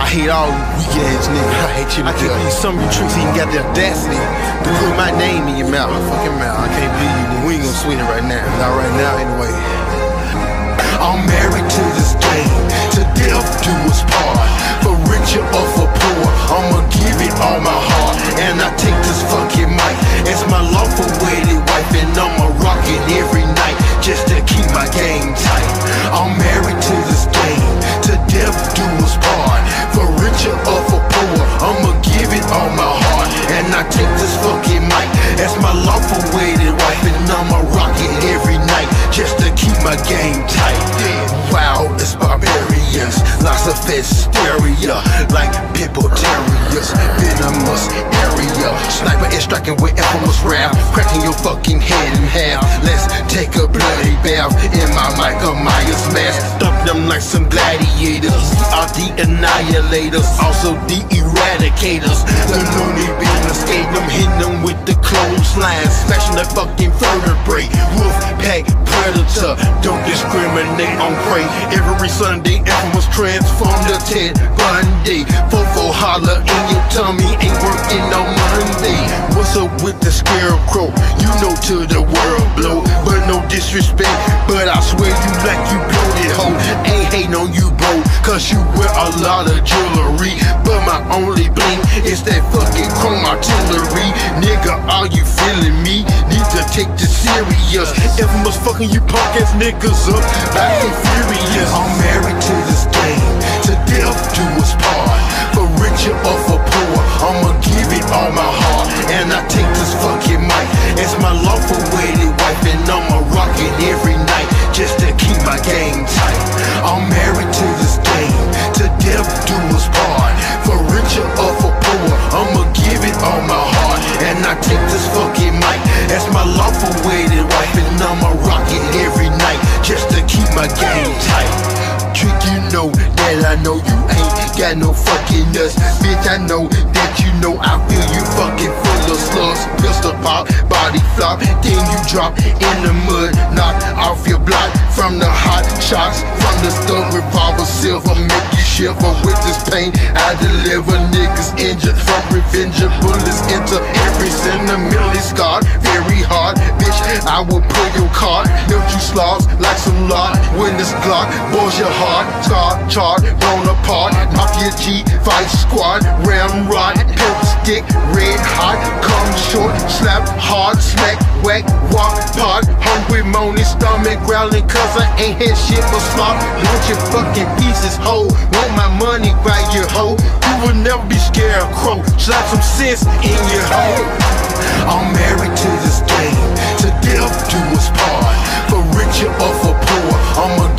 I hate all you weak ass niggas. I hate you. I can't believe some of you tricks even got the audacity to put my name in your mouth. My fucking mouth. I can't believe you. We ain't gonna sweeten it right now. Not right now, anyway. I'm married hysteria, like pitbull terriers, venomous area. Sniper is striking with infamous rap, cracking your fucking head in half. Let's take a bloody bath in my Michael Myers mask. Dump them like some gladiators. Annihilators, also the eradicators. The loony bin escape them, hitting them with the clothesline, smashing the fucking vertebrae. Wolf pack predator, don't discriminate on prey. Every Sunday, infamous transform to Ted Bundy. Fofo holler in your tummy, ain't working on Monday. What's up with the scarecrow? You know to the world blow, disrespect. But I swear you like you bloated hoe. Ain't hating on you, bro, cause you wear a lot of jewelry. But my only bling is that fucking chrome artillery. Nigga, are you feeling me? Need to take this serious. Infamous fucking you punk ass niggas up, and furious. I'm married to this game, to death do us part. Every night just to keep my game tight. Trick, you know that I know you ain't got no fucking nuts. Bitch, I know that you know I feel you fucking full of slugs. Pistol pop, body flop, then you drop in the mud, knock off your block from the hot shots, from the stun revolver silver, with this pain. I deliver niggas injured from revenge bullets into every centimeter scarred, very hard. Bitch, I will pull your card, milk you sloths like some lot. When this Glock bores your heart, scar, charred, blown apart. Mafia G, fight squad, ramrod, pimp stick, red hot, come short, slap hard, smack, whack, walk pod, hungry, moaning, stomach growling, cause I ain't had shit but slop. Want your fucking pieces whole, want my money right, you hoe. You will never be scared, scarecrow, slap some sense in your hoe. I'm married to this game, to death do us part. For richer or for poor, I'ma